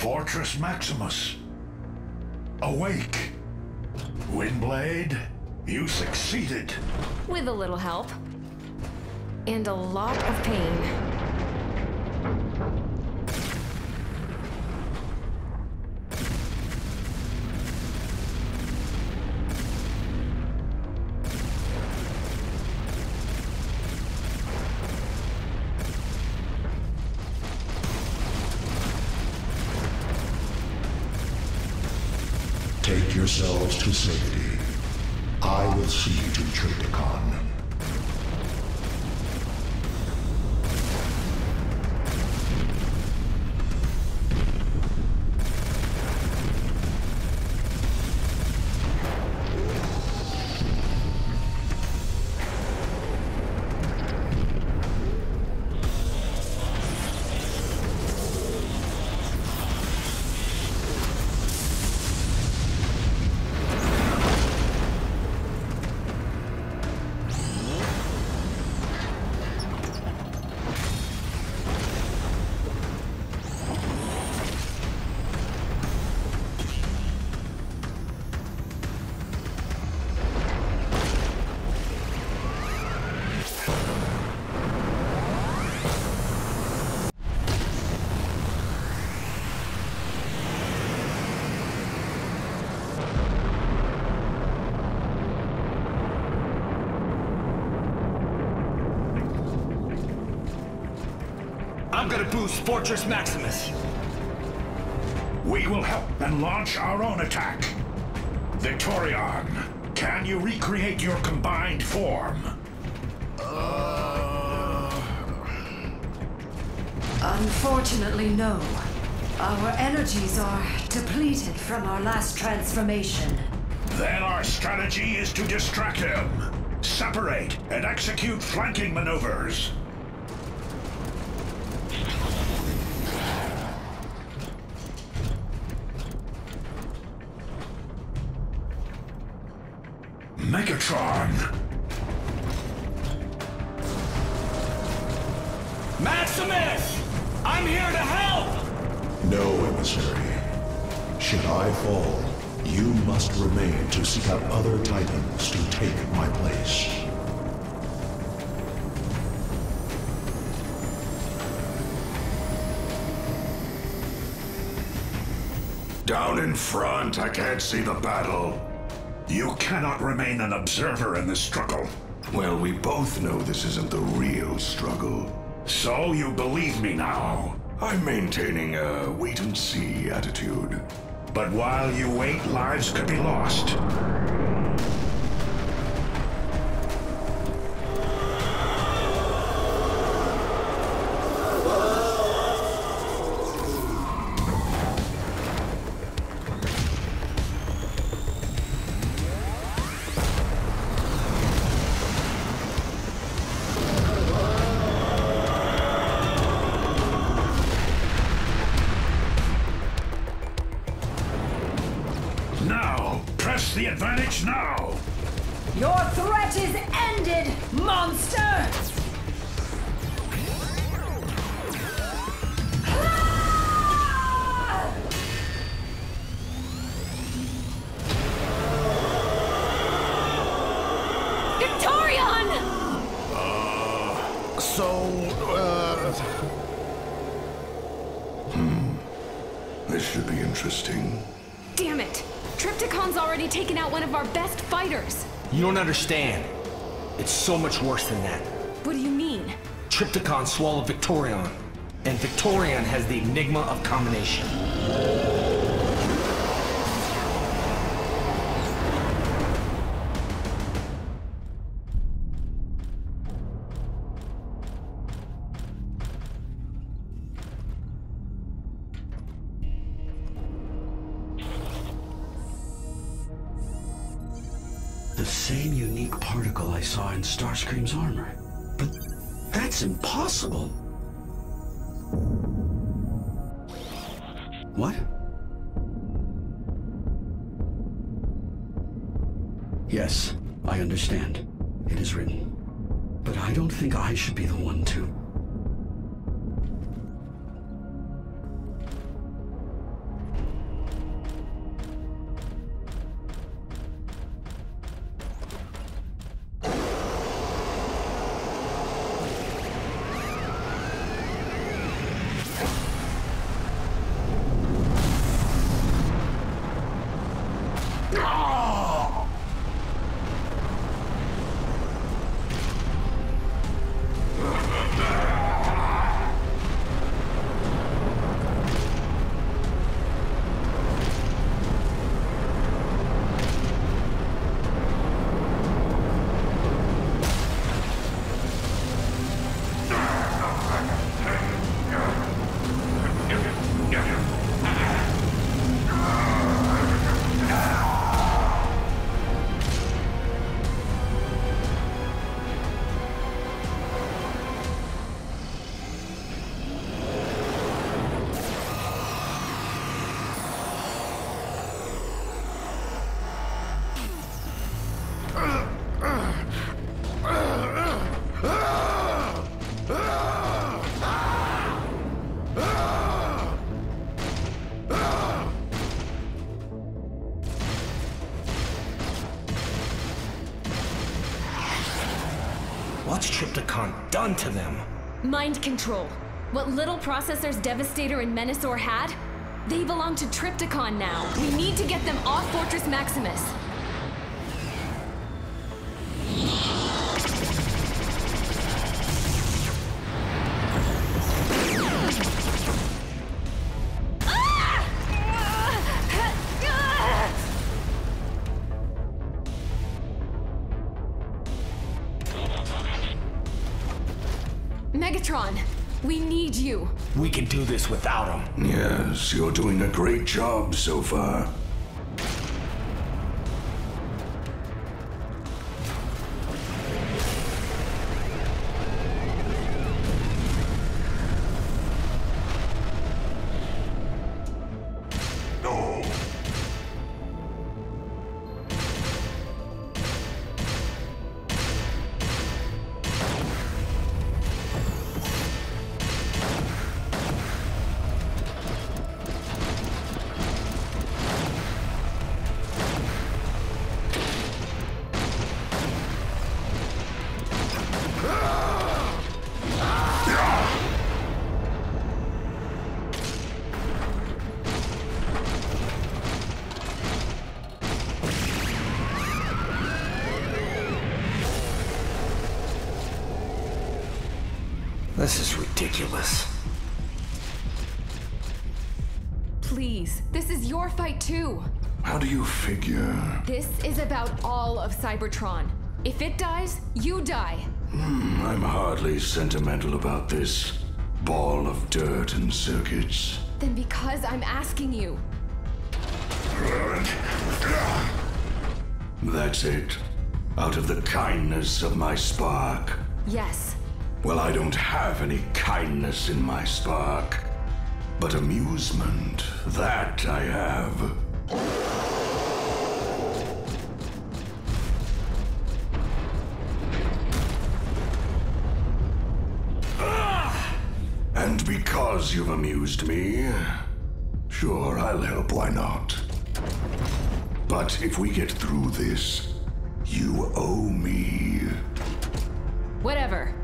Fortress Maximus. Awake. Windblade, you succeeded. With a little help. And a lot of pain. Take yourselves to safety. I will see to Trypticon. I'm gonna boost Fortress Maximus. We will help and launch our own attack. Victorion, can you recreate your combined form? Uh. Unfortunately, no. Our energies are depleted from our last transformation. Then our strategy is to distract him. Separate and execute flanking maneuvers. Megatron! Maximus! I'm here to help! No, emissary. Should I fall, you must remain to seek out other titans to take my place. Down in front, I can't see the battle. You cannot remain an observer in this struggle. Well, we both know this isn't the real struggle. So you believe me now. I'm maintaining a wait-and-see attitude. But while you wait, lives could be lost. The advantage now! Your threat is ended, monster! Victorion! So, uh... Hmm. This should be interesting. Damn it! Trypticon's already taken out one of our best fighters. You don't understand. It's so much worse than that. What do you mean? Trypticon swallowed Victorion, and Victorion has the Enigma of Combination. The same unique particle I saw in Starscream's armor. But that's impossible. What? Yes, I understand. It is written. But I don't think I should be the one to. Ah! Cybertron done to them? Mind control. What little processors Devastator and Menasor had, they belong to Trypticon now. We need to get them off Fortress Maximus. Megatron, we need you. We can do this without him. Yes, you're doing a great job so far. This is ridiculous. Please, this is your fight too. How do you figure? This is about all of Cybertron. If it dies, you die. Hmm, I'm hardly sentimental about this ball of dirt and circuits. Then because I'm asking you. That's it. Out of the kindness of my spark. Yes. Well, I don't have any kindness in my spark. But amusement, that I have. And because you've amused me, sure, I'll help, why not? But if we get through this, you owe me. Whatever.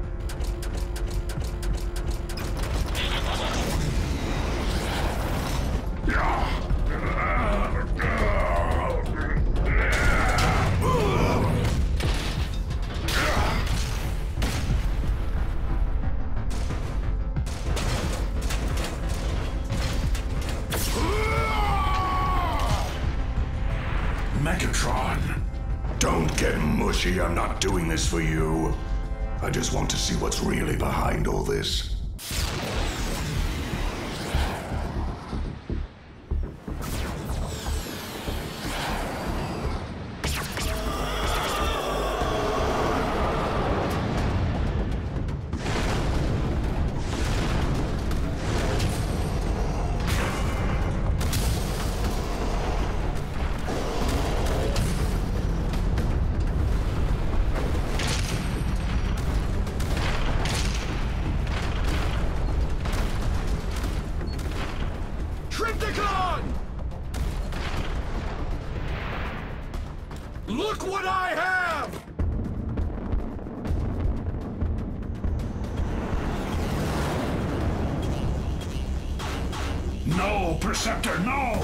Megatron! Don't get mushy, I'm not doing this for you. I just want to see what's really behind all this. Look what I have! No, Perceptor, no!